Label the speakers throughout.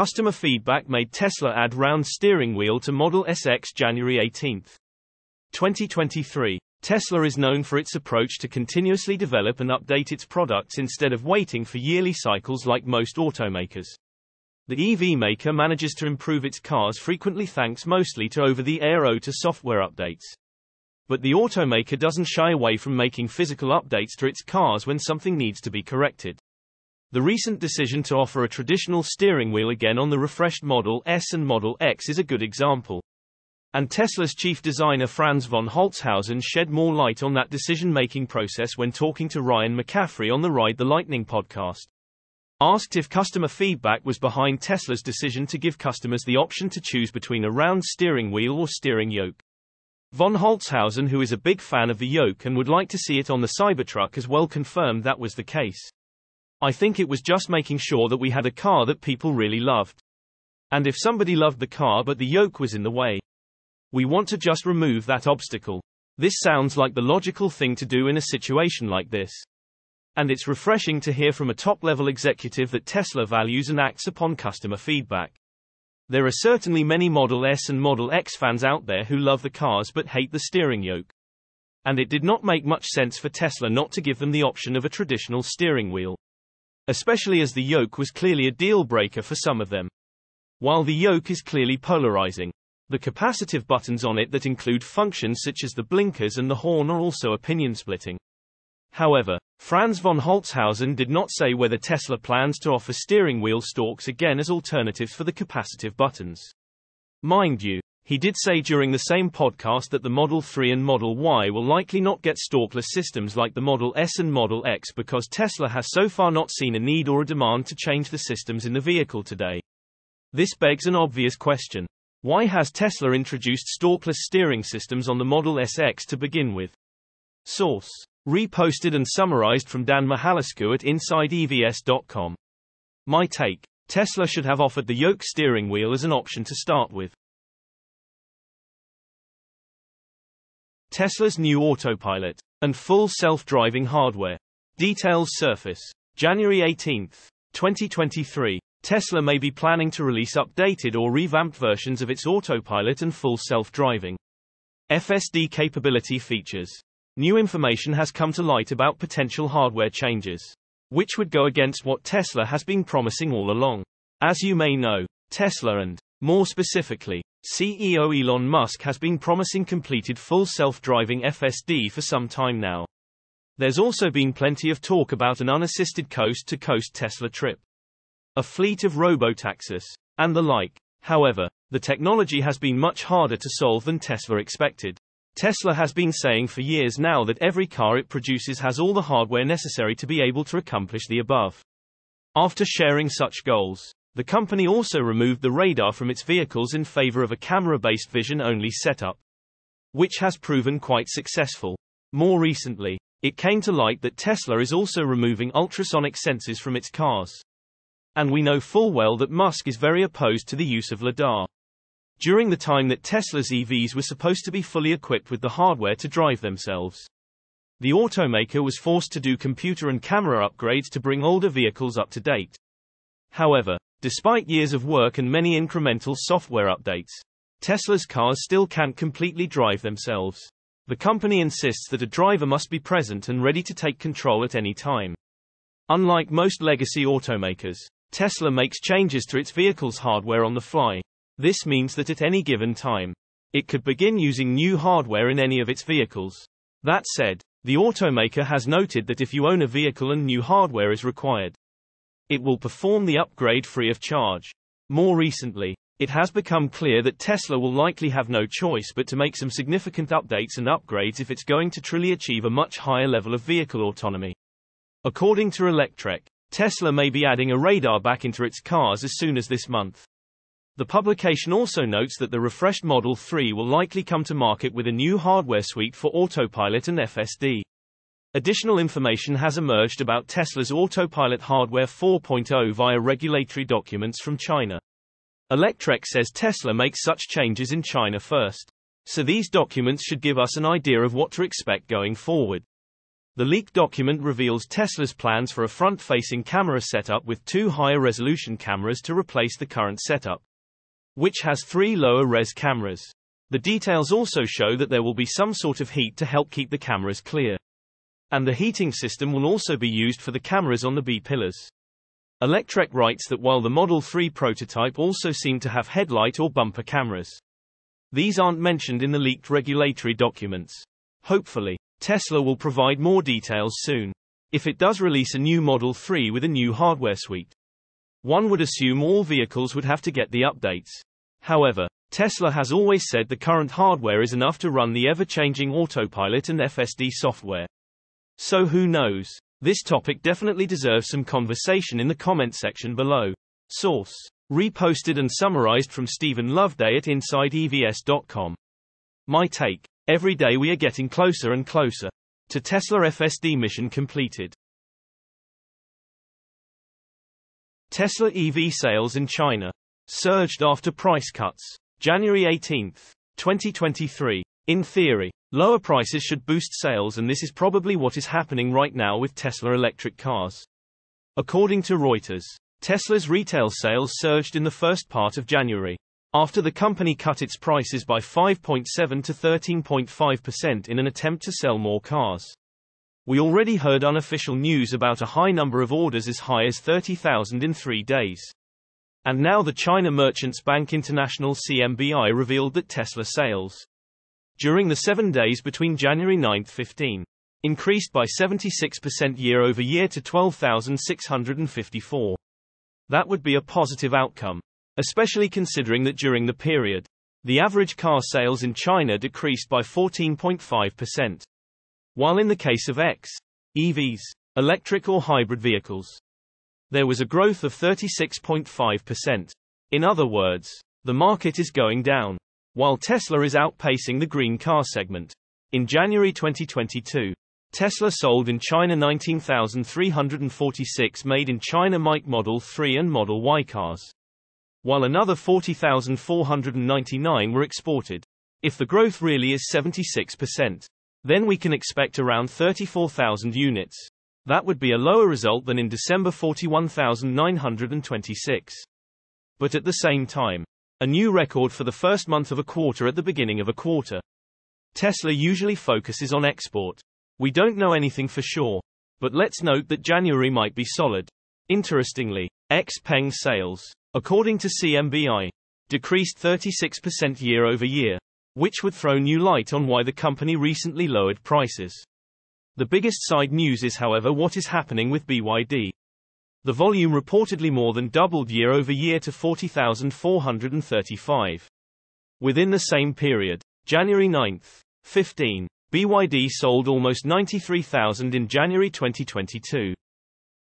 Speaker 1: Customer feedback made Tesla add round steering wheel to Model SX January 18. 2023. Tesla is known for its approach to continuously develop and update its products instead of waiting for yearly cycles like most automakers. The EV maker manages to improve its cars frequently thanks mostly to over-the-air OTA software updates. But the automaker doesn't shy away from making physical updates to its cars when something needs to be corrected. The recent decision to offer a traditional steering wheel again on the refreshed Model S and Model X is a good example. And Tesla's chief designer Franz von Holzhausen shed more light on that decision-making process when talking to Ryan McCaffrey on the Ride the Lightning podcast. Asked if customer feedback was behind Tesla's decision to give customers the option to choose between a round steering wheel or steering yoke. Von Holzhausen who is a big fan of the yoke and would like to see it on the Cybertruck as well confirmed that was the case. I think it was just making sure that we had a car that people really loved. And if somebody loved the car but the yoke was in the way, we want to just remove that obstacle. This sounds like the logical thing to do in a situation like this. And it's refreshing to hear from a top level executive that Tesla values and acts upon customer feedback. There are certainly many Model S and Model X fans out there who love the cars but hate the steering yoke. And it did not make much sense for Tesla not to give them the option of a traditional steering wheel especially as the yoke was clearly a deal breaker for some of them. While the yoke is clearly polarizing, the capacitive buttons on it that include functions such as the blinkers and the horn are also opinion splitting. However, Franz von Holzhausen did not say whether Tesla plans to offer steering wheel stalks again as alternatives for the capacitive buttons. Mind you, he did say during the same podcast that the Model 3 and Model Y will likely not get stalkless systems like the Model S and Model X because Tesla has so far not seen a need or a demand to change the systems in the vehicle today. This begs an obvious question. Why has Tesla introduced stalkless steering systems on the Model SX to begin with? Source. Reposted and summarized from Dan Mihalascu at InsideEVS.com. My take. Tesla should have offered the yoke steering wheel as an option to start with. Tesla's new autopilot and full self-driving hardware. Details surface. January 18, 2023. Tesla may be planning to release updated or revamped versions of its autopilot and full self-driving FSD capability features. New information has come to light about potential hardware changes, which would go against what Tesla has been promising all along. As you may know, Tesla and, more specifically, CEO Elon Musk has been promising completed full self-driving FSD for some time now. There's also been plenty of talk about an unassisted coast-to-coast Tesla trip. A fleet of robotaxis, and the like. However, the technology has been much harder to solve than Tesla expected. Tesla has been saying for years now that every car it produces has all the hardware necessary to be able to accomplish the above. After sharing such goals, the company also removed the radar from its vehicles in favor of a camera-based vision-only setup, which has proven quite successful. More recently, it came to light that Tesla is also removing ultrasonic sensors from its cars. And we know full well that Musk is very opposed to the use of LiDAR. During the time that Tesla's EVs were supposed to be fully equipped with the hardware to drive themselves, the automaker was forced to do computer and camera upgrades to bring older vehicles up to date. However, Despite years of work and many incremental software updates, Tesla's cars still can't completely drive themselves. The company insists that a driver must be present and ready to take control at any time. Unlike most legacy automakers, Tesla makes changes to its vehicle's hardware on the fly. This means that at any given time, it could begin using new hardware in any of its vehicles. That said, the automaker has noted that if you own a vehicle and new hardware is required, it will perform the upgrade free of charge. More recently, it has become clear that Tesla will likely have no choice but to make some significant updates and upgrades if it's going to truly achieve a much higher level of vehicle autonomy. According to Electrek, Tesla may be adding a radar back into its cars as soon as this month. The publication also notes that the refreshed Model 3 will likely come to market with a new hardware suite for Autopilot and FSD. Additional information has emerged about Tesla's autopilot hardware 4.0 via regulatory documents from China. Electrek says Tesla makes such changes in China first. So these documents should give us an idea of what to expect going forward. The leaked document reveals Tesla's plans for a front-facing camera setup with two higher resolution cameras to replace the current setup, which has three lower res cameras. The details also show that there will be some sort of heat to help keep the cameras clear. And the heating system will also be used for the cameras on the B pillars. Electrek writes that while the Model 3 prototype also seemed to have headlight or bumper cameras, these aren't mentioned in the leaked regulatory documents. Hopefully, Tesla will provide more details soon. If it does release a new Model 3 with a new hardware suite, one would assume all vehicles would have to get the updates. However, Tesla has always said the current hardware is enough to run the ever-changing autopilot and FSD software. So who knows? This topic definitely deserves some conversation in the comment section below. Source. Reposted and summarized from Steven Loveday at InsideEVS.com. My take. Every day we are getting closer and closer to Tesla FSD mission completed. Tesla EV sales in China surged after price cuts. January 18, 2023. In theory, Lower prices should boost sales and this is probably what is happening right now with Tesla electric cars. According to Reuters, Tesla's retail sales surged in the first part of January. After the company cut its prices by 5.7 to 13.5% in an attempt to sell more cars. We already heard unofficial news about a high number of orders as high as 30,000 in three days. And now the China Merchants Bank International CMBI revealed that Tesla sales during the seven days between January 9, 15, increased by 76% year over year to 12,654. That would be a positive outcome, especially considering that during the period, the average car sales in China decreased by 14.5%. While in the case of X, EVs, electric or hybrid vehicles, there was a growth of 36.5%. In other words, the market is going down while Tesla is outpacing the green car segment. In January 2022, Tesla sold in China 19,346 made in China Mike Model 3 and Model Y cars, while another 40,499 were exported. If the growth really is 76%, then we can expect around 34,000 units. That would be a lower result than in December 41,926. But at the same time, a new record for the first month of a quarter at the beginning of a quarter. Tesla usually focuses on export. We don't know anything for sure. But let's note that January might be solid. Interestingly, Xpeng sales, according to CMBI, decreased 36% year over year, which would throw new light on why the company recently lowered prices. The biggest side news is however what is happening with BYD. The volume reportedly more than doubled year over year to 40,435. Within the same period, January 9, 15, BYD sold almost 93,000 in January 2022.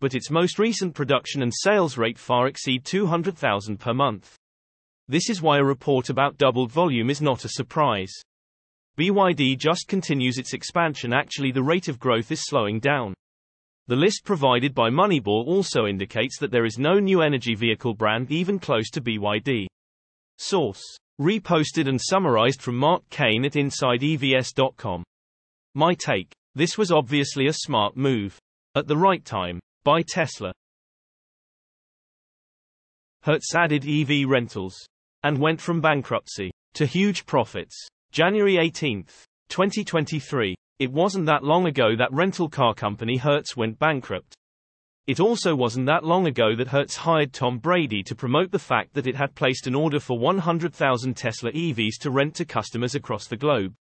Speaker 1: But its most recent production and sales rate far exceed 200,000 per month. This is why a report about doubled volume is not a surprise. BYD just continues its expansion actually the rate of growth is slowing down. The list provided by Moneyball also indicates that there is no new energy vehicle brand even close to BYD. Source. Reposted and summarized from Mark Kane at InsideEVS.com. My take. This was obviously a smart move. At the right time. By Tesla. Hertz added EV rentals. And went from bankruptcy to huge profits. January 18, 2023. It wasn't that long ago that rental car company Hertz went bankrupt. It also wasn't that long ago that Hertz hired Tom Brady to promote the fact that it had placed an order for 100,000 Tesla EVs to rent to customers across the globe.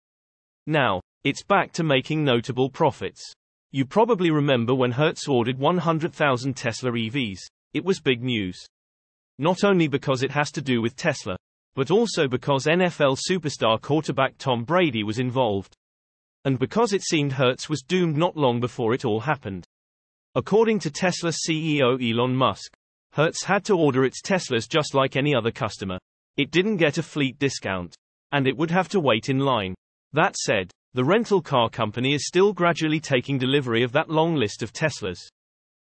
Speaker 1: Now, it's back to making notable profits. You probably remember when Hertz ordered 100,000 Tesla EVs. It was big news. Not only because it has to do with Tesla, but also because NFL superstar quarterback Tom Brady was involved. And because it seemed Hertz was doomed not long before it all happened. According to Tesla CEO Elon Musk, Hertz had to order its Teslas just like any other customer. It didn't get a fleet discount. And it would have to wait in line. That said, the rental car company is still gradually taking delivery of that long list of Teslas.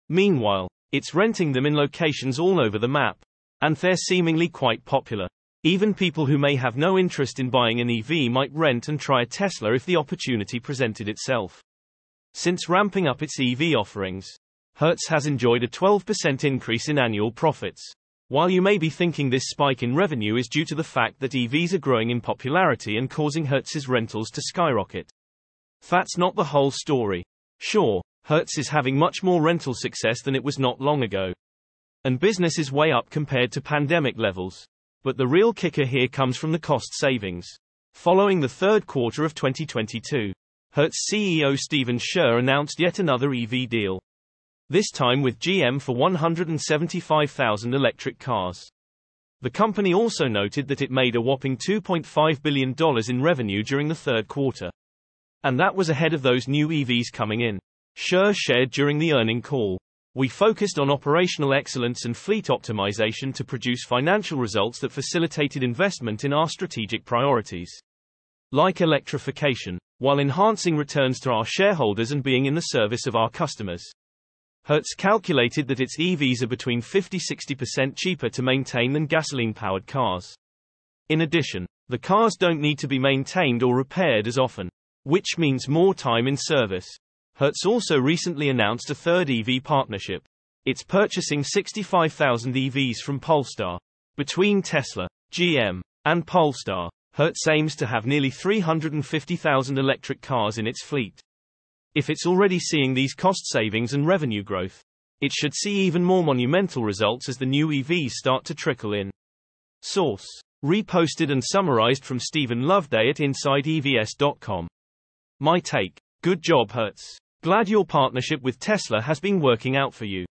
Speaker 1: Meanwhile, it's renting them in locations all over the map. And they're seemingly quite popular. Even people who may have no interest in buying an EV might rent and try a Tesla if the opportunity presented itself. Since ramping up its EV offerings, Hertz has enjoyed a 12% increase in annual profits. While you may be thinking this spike in revenue is due to the fact that EVs are growing in popularity and causing Hertz's rentals to skyrocket. That's not the whole story. Sure, Hertz is having much more rental success than it was not long ago. And business is way up compared to pandemic levels. But the real kicker here comes from the cost savings. Following the third quarter of 2022, Hertz CEO Stephen Scherr announced yet another EV deal. This time with GM for 175,000 electric cars. The company also noted that it made a whopping $2.5 billion in revenue during the third quarter. And that was ahead of those new EVs coming in. Scherr shared during the earning call. We focused on operational excellence and fleet optimization to produce financial results that facilitated investment in our strategic priorities. Like electrification, while enhancing returns to our shareholders and being in the service of our customers. Hertz calculated that its EVs are between 50-60% cheaper to maintain than gasoline-powered cars. In addition, the cars don't need to be maintained or repaired as often, which means more time in service. Hertz also recently announced a third EV partnership. It's purchasing 65,000 EVs from Polestar. Between Tesla, GM, and Polestar, Hertz aims to have nearly 350,000 electric cars in its fleet. If it's already seeing these cost savings and revenue growth, it should see even more monumental results as the new EVs start to trickle in. Source. Reposted and summarized from Steven Loveday at InsideEVS.com. My take. Good job, Hertz. Glad your partnership with Tesla has been working out for you.